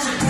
Watch it.